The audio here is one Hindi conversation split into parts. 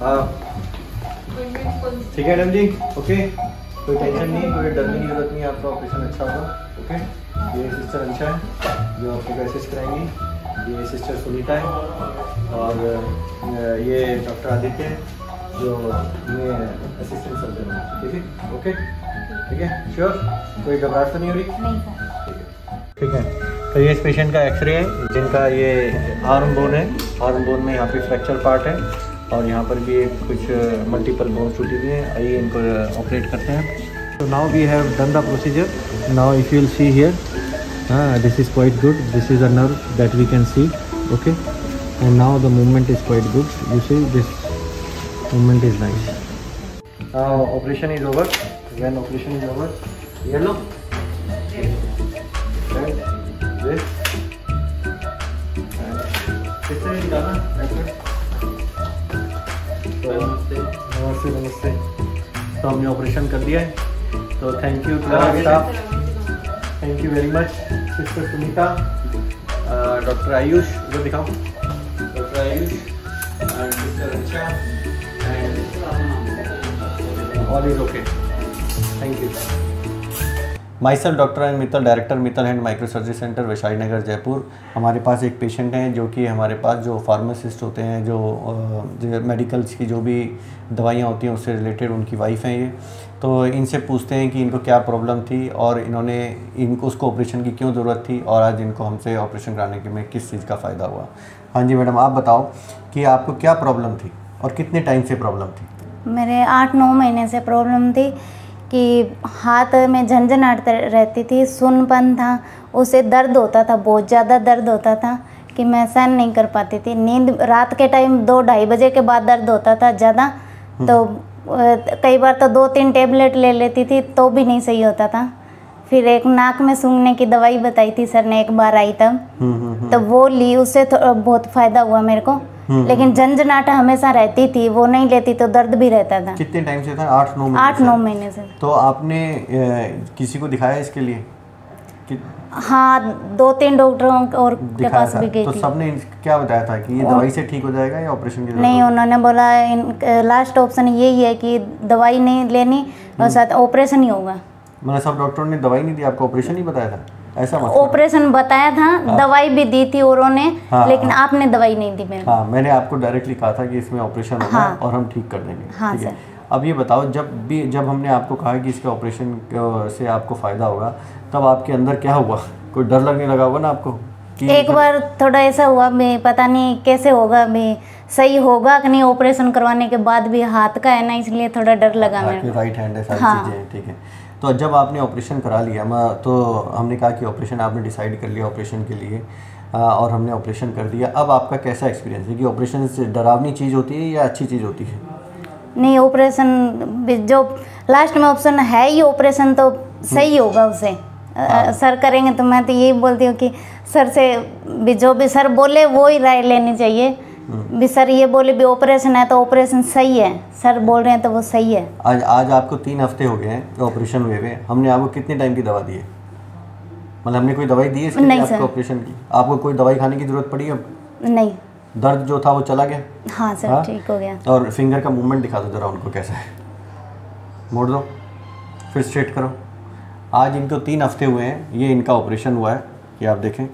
हाँ। ठीक है मैडम जी? ओके कोई टेंशन नहीं कोई डरने की ज़रूरत नहीं आपका ऑपरेशन अच्छा होगा ओके ये सिस्टर अंशा है जो आपको असिस्ट कराएँगी ये सिस्टर सुनीता है और ये डॉक्टर आदित्य है जो ये असिस्टेंट सर्जन है ठीक है? ओके ठीक है? श्योर कोई घबराहट तो नहीं हो रही? ठीक है। तो ये इस पेशेंट का एक्सरे है, जिनका ये आर्म बोन है। आर्म बोन में यहाँ पे फ्रैक्चर पार्ट है और यहाँ पर भी कुछ मल्टीपल बोन टूटी हुई हैं। आइए इनको ऑपरेट करते हैं। तो now we have done the procedure now if you will see here this is quite good this is a nerve that we can see okay and now the movement is quite good you see this movement is nice operation is over when operation is over, yellow. तो नमस्ते नमस्ते तो हमने ऑपरेशन कर दिया है. तो thank you staff thank you very much sister Sunita doctor Ayush इधर दिखाओ. डॉक्टर आयुष एंड सिस्टर अच्छा and all is okay thank you myself doctor and Mittal director Mittal hand micro surgery centre Vaishali Nagar Jaipur हमारे पास एक पेशेंट हैं जो कि हमारे पास जो फार्मासिस्ट होते हैं जो, जो मेडिकल्स की जो भी दवाइयाँ होती हैं उससे रिलेटेड उनकी वाइफ हैं ये। तो इनसे पूछते हैं कि इनको क्या प्रॉब्लम थी और इन्होंने इनको उसको ऑपरेशन की क्यों ज़रूरत थी और आज इनको हमसे ऑपरेशन कराने के में किस चीज़ का फ़ायदा हुआ। हाँ जी मैडम आप बताओ कि आपको क्या प्रॉब्लम थी और कितने टाइम से प्रॉब्लम थी? मेरे आठ नौ महीने से प्रॉब्लम थी। कि हाथ में झंझनाहट रहती थी सुनपन था उसे दर्द होता था बहुत ज़्यादा दर्द होता था कि मैं सहन नहीं कर पाती थी। नींद रात के टाइम दो ढाई बजे के बाद दर्द होता था ज़्यादा तो कई बार तो दो तीन टेबलेट ले लेती थी तो भी नहीं सही होता था। फिर एक नाक में सूंघने की दवाई बताई थी सर ने एक बार आई तब। हम्म हम्म हम्म। तो वो ली उससे बहुत फ़ायदा हुआ मेरे को। लेकिन झंझनाहट हमेशा रहती थी वो नहीं लेती तो दर्द भी रहता था। कितने टाइम से था? आठ नौ आठ नौ महीने से। तो आपने किसी को दिखाया इसके लिए? कि हाँ दो तीन डॉक्टरों और के पास भी गई तो थी। सबने क्या बताया था कि ये दवाई से ठीक हो जाएगा या ऑपरेशन की नहीं उन्होंने बोला इन लास्ट ऑप्शन यही है कि दवाई नहीं लेनी और साथ ऑपरेशन ही होगा। मतलब सब डॉक्टरों ने दवाई नहीं दी आपको ऑपरेशन ही बताया था? ऐसा मत ऑपरेशन बताया था हाँ। दवाई भी दी थी उन्होंने हाँ, लेकिन आपने दवाई नहीं दी मेरे हाँ मैंने आपको डायरेक्टली कहा था कि इसमें ऑपरेशन होगा हाँ। और हम ठीक कर देंगे हाँ, ठीक है? अब ये बताओ जब भी जब हमने आपको कहा कि इसके ऑपरेशन से आपको फ़ायदा होगा तब आपके अंदर क्या हुआ? कोई डर लगने लगा होगा ना आपको एक बार थोड़ा ऐसा हुआ भी पता नहीं कैसे होगा भी सही होगा कि नहीं ऑपरेशन करवाने के बाद भी हाथ का है ना इसलिए थोड़ा डर लगा मेरे राइट हैंड है सारी हाँ। चीज़ें ठीक है? तो जब आपने ऑपरेशन करा लिया मैं तो हमने कहा कि ऑपरेशन आपने डिसाइड कर लिया ऑपरेशन के लिए आ, और हमने ऑपरेशन कर दिया। अब आपका कैसा एक्सपीरियंस है कि ऑपरेशन से डरावनी चीज़ होती है या अच्छी चीज़ होती है? नहीं ऑपरेशन जो लास्ट में ऑप्शन है ही ऑपरेशन तो सही होगा उसे। अ, सर करेंगे तो मैं तो यही बोलती हूँ कि सर से भी जो भी सर बोले वो ही राय लेनी चाहिए। भी सर ये बोले भी ऑपरेशन है तो ऑपरेशन सही है। सर बोल रहे हैं तो वो सही है। आज आज आपको तीन हफ़्ते हो गए हैं ऑपरेशन हुए हुए हमने आपको कितने टाइम की दवा दी है? मतलब हमने कोई दवाई दी है इसके नहीं, आपको। ऑपरेशन की? आपको कोई दवाई खाने की ज़रूरत पड़ी अब? नहीं। दर्द जो था वो चला गया? हाँ सर हाँ? ठीक हो गया। और फिंगर का मूवमेंट दिखा दो जरा उनको कैसा है। मोड़ दो। फिर स्ट्रेट करो। आज इनको तीन हफ़्ते हुए हैं ये इनका ऑपरेशन हुआ है ये आप देखें।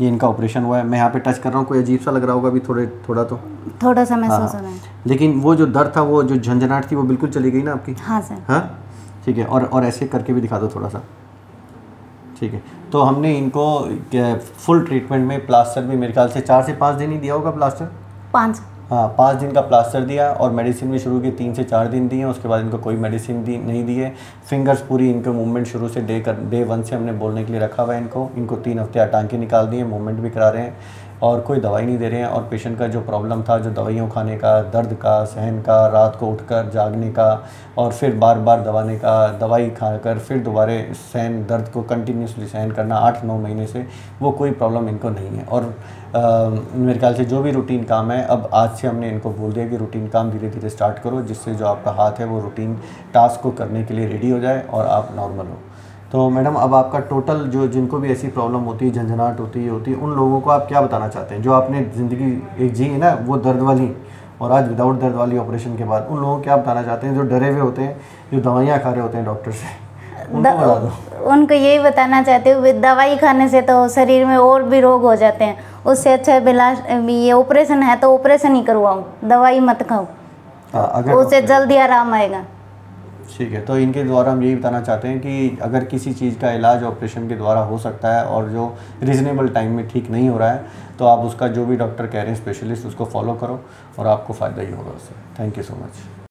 ये इनका ऑपरेशन हुआ है। मैं यहाँ पे टच कर रहा हूँ कोई अजीब सा लग रहा होगा अभी थोड़े थोड़ा तो। थोड़ा सा महसूस हाँ। हो। रहा है। लेकिन वो जो दर्द था वो जो झंझनाहट थी वो बिल्कुल चली गई ना आपकी? हाँ सर। हाँ? ठीक है और और ऐसे करके भी दिखा दो थोड़ा सा। ठीक है तो हमने इनको फुल ट्रीटमेंट में प्लास्टर भी मेरे ख्याल से चार से पाँच दिन ही दिया होगा प्लास्टर पाँच। हाँ पाँच दिन का प्लास्टर दिया और मेडिसिन भी शुरू की तीन से चार दिन दिए, उसके बाद इनको कोई मेडिसिन दी, नहीं दिए। फिंगर्स पूरी इनके मूवमेंट शुरू से डे कर डे वन से हमने बोलने के लिए रखा हुआ है इनको। इनको तीन हफ़्ते आटांके निकाल दिए मूवमेंट भी करा रहे हैं। और कोई दवाई नहीं दे रहे हैं और पेशेंट का जो प्रॉब्लम था जो दवाइयों खाने का दर्द का सहन का रात को उठकर जागने का और फिर बार बार दवाने का दवाई खाकर फिर दोबारा सहन दर्द को कंटिन्यूसली सहन करना आठ नौ महीने से वो कोई प्रॉब्लम इनको नहीं है। और अ, मेरे ख्याल से जो भी रूटीन काम है अब आज से हमने इनको बोल दिया कि रूटीन काम धीरे धीरे स्टार्ट करो जिससे जो आपका हाथ है वो रूटीन टास्क को करने के लिए रेडी हो जाए और आप नॉर्मल हो। तो मैडम अब आपका टोटल जो जिनको भी ऐसी प्रॉब्लम होती है झंझनाहट होती है होती है उन लोगों को आप क्या बताना चाहते हैं? जो आपने ज़िंदगी एक जी है ना वो दर्द वाली और आज विदाउट दर्द वाली ऑपरेशन के बाद उन लोगों को क्या बताना चाहते हैं? जो डरे हुए होते हैं जो दवाइयाँ खा रहे होते हैं डॉक्टर से उनको बता दो। उनको यही बताना चाहती हूँ दवाई खाने से तो शरीर में और भी रोग हो जाते हैं। उससे अच्छा बिलास ये ऑपरेशन है तो ऑपरेशन ही करवाओ दवाई मत खाओ हाँ उससे जल्दी आराम आएगा। ठीक है तो इनके द्वारा हम यही बताना चाहते हैं कि अगर किसी चीज़ का इलाज ऑपरेशन के द्वारा हो सकता है और जो रीजनेबल टाइम में ठीक नहीं हो रहा है तो आप उसका जो भी डॉक्टर कह रहे हैं स्पेशलिस्ट उसको फॉलो करो और आपको फ़ायदा ही होगा उससे। Thank you so much